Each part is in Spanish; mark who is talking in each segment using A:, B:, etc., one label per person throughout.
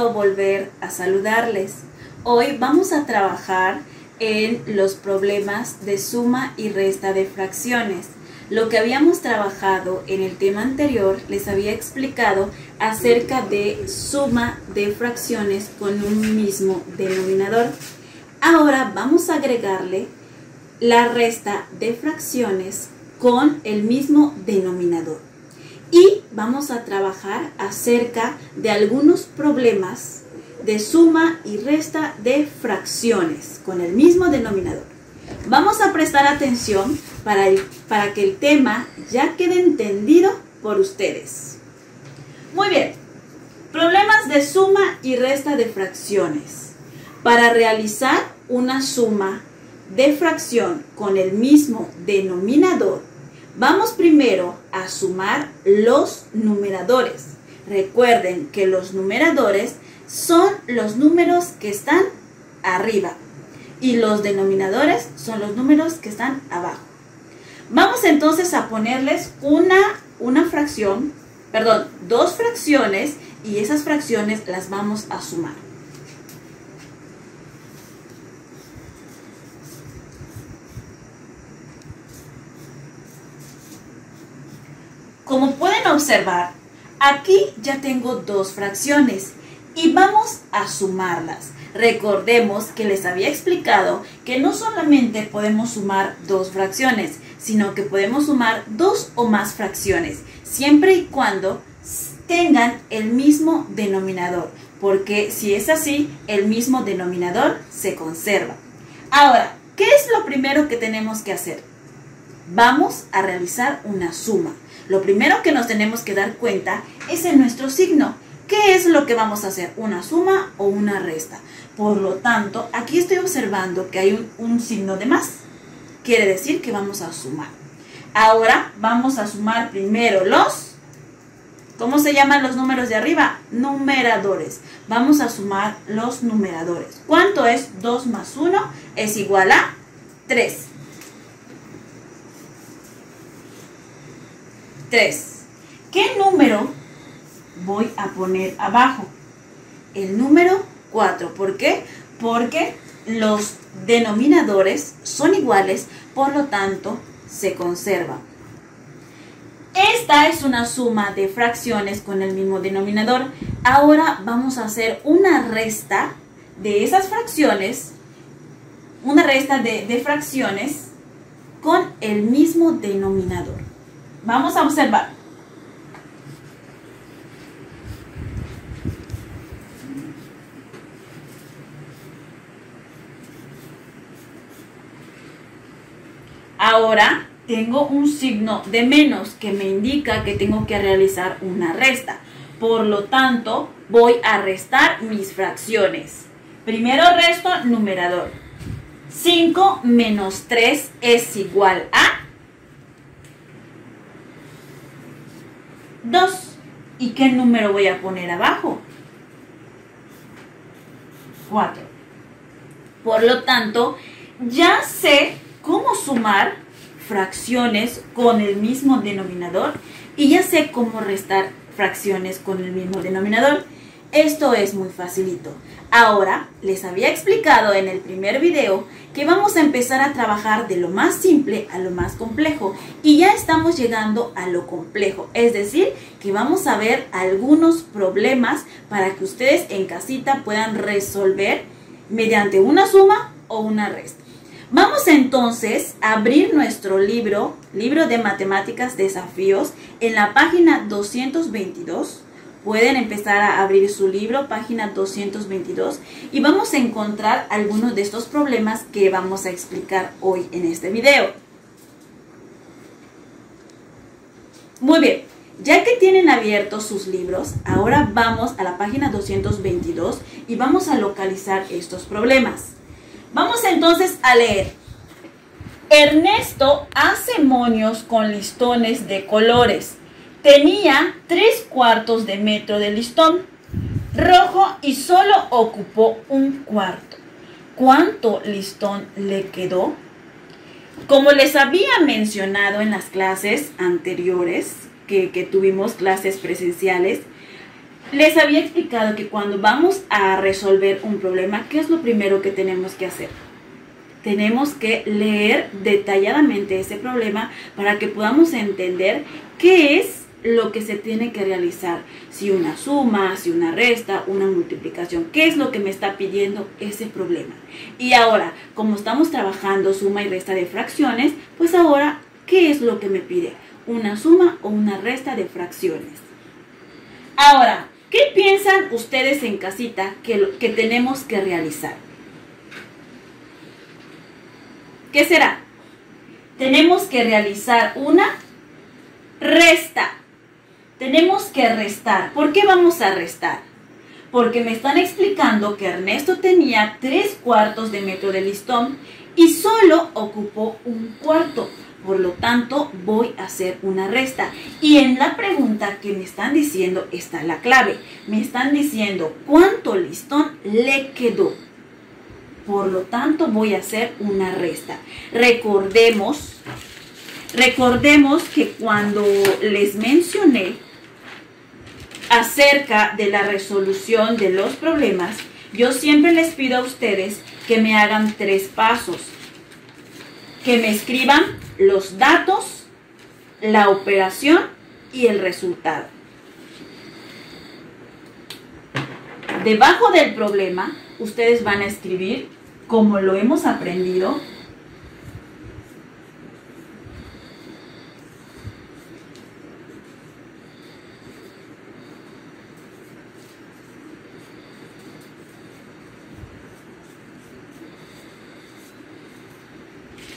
A: volver a saludarles. Hoy vamos a trabajar en los problemas de suma y resta de fracciones. Lo que habíamos trabajado en el tema anterior les había explicado acerca de suma de fracciones con un mismo denominador. Ahora vamos a agregarle la resta de fracciones con el mismo denominador. Y vamos a trabajar acerca de algunos problemas de suma y resta de fracciones con el mismo denominador. Vamos a prestar atención para, que el tema ya quede entendido por ustedes. Muy bien, problemas de suma y resta de fracciones. Para realizar una suma de fracción con el mismo denominador, Vamos primero a sumar los numeradores. Recuerden que los numeradores son los números que están arriba y los denominadores son los números que están abajo. Vamos entonces a ponerles una, una fracción, perdón, dos fracciones y esas fracciones las vamos a sumar. observar, aquí ya tengo dos fracciones y vamos a sumarlas. Recordemos que les había explicado que no solamente podemos sumar dos fracciones, sino que podemos sumar dos o más fracciones, siempre y cuando tengan el mismo denominador, porque si es así, el mismo denominador se conserva. Ahora, ¿qué es lo primero que tenemos que hacer? Vamos a realizar una suma. Lo primero que nos tenemos que dar cuenta es en nuestro signo. ¿Qué es lo que vamos a hacer? ¿Una suma o una resta? Por lo tanto, aquí estoy observando que hay un, signo de más. Quiere decir que vamos a sumar. Ahora vamos a sumar primero los... ¿Cómo se llaman los números de arriba? Numeradores. Vamos a sumar los numeradores. ¿Cuánto es 2 más 1? Es igual a 3. 3. ¿Qué número voy a poner abajo? El número 4. ¿Por qué? Porque los denominadores son iguales, por lo tanto, se conserva. Esta es una suma de fracciones con el mismo denominador. Ahora vamos a hacer una resta de esas fracciones, una resta de, de fracciones con el mismo denominador. Vamos a observar. Ahora tengo un signo de menos que me indica que tengo que realizar una resta. Por lo tanto, voy a restar mis fracciones. Primero resto numerador. 5 menos 3 es igual a 2. ¿Y qué número voy a poner abajo? 4. Por lo tanto, ya sé cómo sumar fracciones con el mismo denominador y ya sé cómo restar fracciones con el mismo denominador. Esto es muy facilito. Ahora, les había explicado en el primer video que vamos a empezar a trabajar de lo más simple a lo más complejo y ya estamos llegando a lo complejo, es decir, que vamos a ver algunos problemas para que ustedes en casita puedan resolver mediante una suma o una resta. Vamos entonces a abrir nuestro libro, libro de matemáticas desafíos, en la página 222 pueden empezar a abrir su libro, página 222, y vamos a encontrar algunos de estos problemas que vamos a explicar hoy en este video. Muy bien, ya que tienen abiertos sus libros, ahora vamos a la página 222 y vamos a localizar estos problemas. Vamos entonces a leer. Ernesto hace moños con listones de colores Tenía tres cuartos de metro de listón rojo y solo ocupó un cuarto. ¿Cuánto listón le quedó? Como les había mencionado en las clases anteriores, que, que, tuvimos clases presenciales, les había explicado que cuando vamos a resolver un problema, ¿qué es lo primero que tenemos que hacer? Tenemos que leer detalladamente ese problema para que podamos entender qué es lo que se tiene que realizar. Si una suma, si una resta, una multiplicación. ¿Qué es lo que me está pidiendo ese problema? Y ahora, como estamos trabajando suma y resta de fracciones, pues ahora, ¿qué es lo que me pide? ¿Una suma o una resta de fracciones? Ahora, ¿qué piensan ustedes en casita que, que tenemos que realizar? ¿Qué será? Tenemos que realizar una resta tenemos que restar. ¿Por qué vamos a restar? Porque me están explicando que Ernesto tenía tres cuartos de metro de listón y solo ocupó un cuarto. Por lo tanto, voy a hacer una resta. Y en la pregunta que me están diciendo está la clave. Me están diciendo cuánto listón le quedó. Por lo tanto, voy a hacer una resta. Recordemos, recordemos que cuando les mencioné acerca de la resolución de los problemas, yo siempre les pido a ustedes que me hagan tres pasos. Que me escriban los datos, la operación y el resultado. Debajo del problema, ustedes van a escribir, como lo hemos aprendido,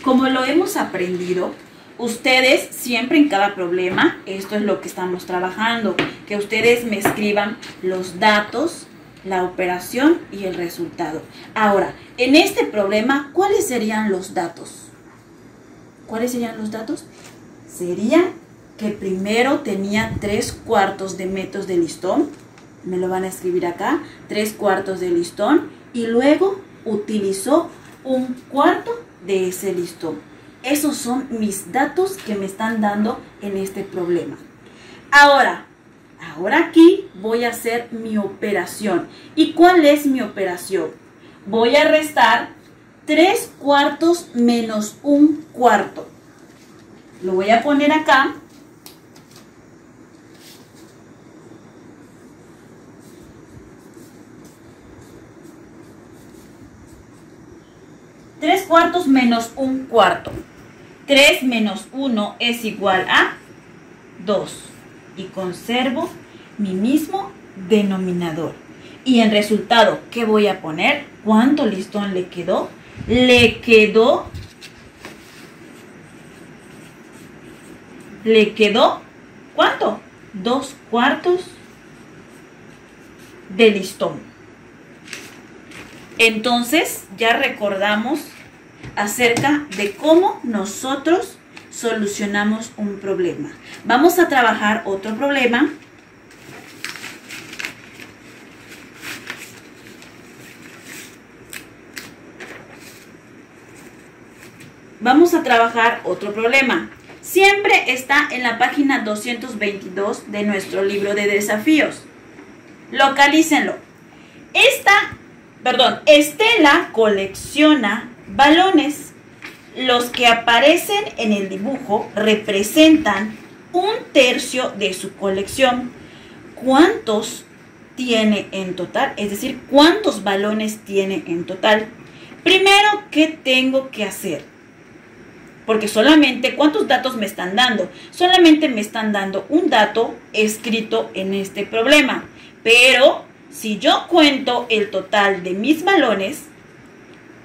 A: Como lo hemos aprendido, ustedes siempre en cada problema, esto es lo que estamos trabajando, que ustedes me escriban los datos, la operación y el resultado. Ahora, en este problema, ¿cuáles serían los datos? ¿Cuáles serían los datos? Sería que primero tenía tres cuartos de metros de listón, me lo van a escribir acá, tres cuartos de listón, y luego utilizó un cuarto de ese listón. Esos son mis datos que me están dando en este problema. Ahora, ahora aquí voy a hacer mi operación. ¿Y cuál es mi operación? Voy a restar tres cuartos menos un cuarto. Lo voy a poner acá 3 cuartos menos 1 cuarto. 3 menos 1 es igual a 2. Y conservo mi mismo denominador. Y en resultado, ¿qué voy a poner? ¿Cuánto listón le quedó? Le quedó... Le quedó... ¿Cuánto? Dos cuartos de listón. Entonces, ya recordamos acerca de cómo nosotros solucionamos un problema. Vamos a trabajar otro problema. Vamos a trabajar otro problema. Siempre está en la página 222 de nuestro libro de desafíos. Localícenlo. Esta, perdón, Estela colecciona balones. Los que aparecen en el dibujo representan un tercio de su colección. ¿Cuántos tiene en total? Es decir, ¿cuántos balones tiene en total? Primero, ¿qué tengo que hacer? Porque solamente, ¿cuántos datos me están dando? Solamente me están dando un dato escrito en este problema. Pero, si yo cuento el total de mis balones,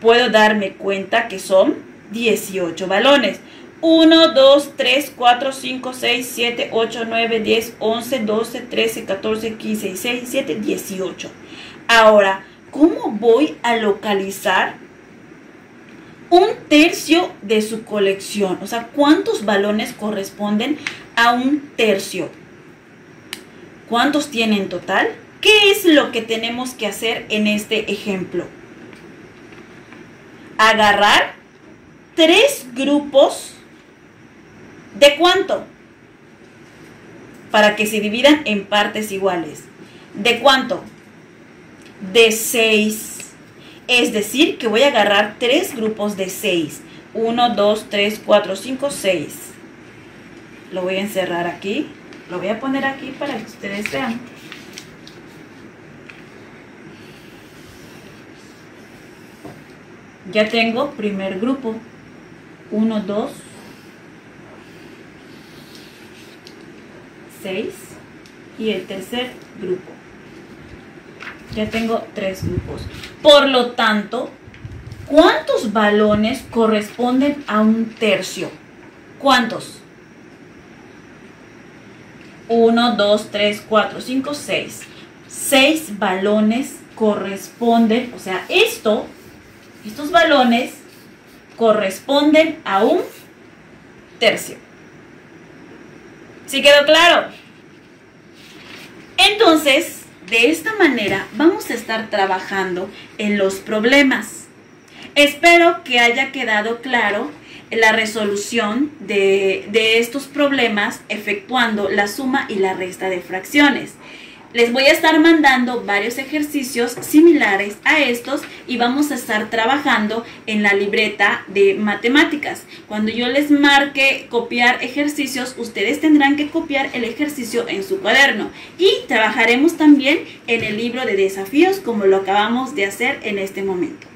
A: puedo darme cuenta que son 18 balones. 1, 2, 3, 4, 5, 6, 7, 8, 9, 10, 11, 12, 13, 14, 15, 16, 17, 18. Ahora, ¿cómo voy a localizar un tercio de su colección? O sea, ¿cuántos balones corresponden a un tercio? ¿Cuántos tienen en total? ¿Qué es lo que tenemos que hacer en este ejemplo? agarrar tres grupos de cuánto? Para que se dividan en partes iguales. ¿De cuánto? De seis. Es decir, que voy a agarrar tres grupos de seis. Uno, dos, tres, cuatro, cinco, seis. Lo voy a encerrar aquí. Lo voy a poner aquí para que ustedes vean. Ya tengo primer grupo. 1, 2, 6 y el tercer grupo. Ya tengo tres grupos. Por lo tanto, ¿cuántos balones corresponden a un tercio? ¿Cuántos? 1, 2, 3, 4, 5, 6. 6 balones corresponden, o sea, esto estos balones corresponden a un tercio. ¿Sí quedó claro? Entonces, de esta manera vamos a estar trabajando en los problemas. Espero que haya quedado claro la resolución de, de estos problemas efectuando la suma y la resta de fracciones. Les voy a estar mandando varios ejercicios similares a estos y vamos a estar trabajando en la libreta de matemáticas. Cuando yo les marque copiar ejercicios, ustedes tendrán que copiar el ejercicio en su cuaderno. Y trabajaremos también en el libro de desafíos como lo acabamos de hacer en este momento.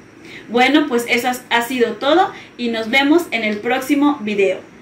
A: Bueno, pues eso ha sido todo y nos vemos en el próximo video.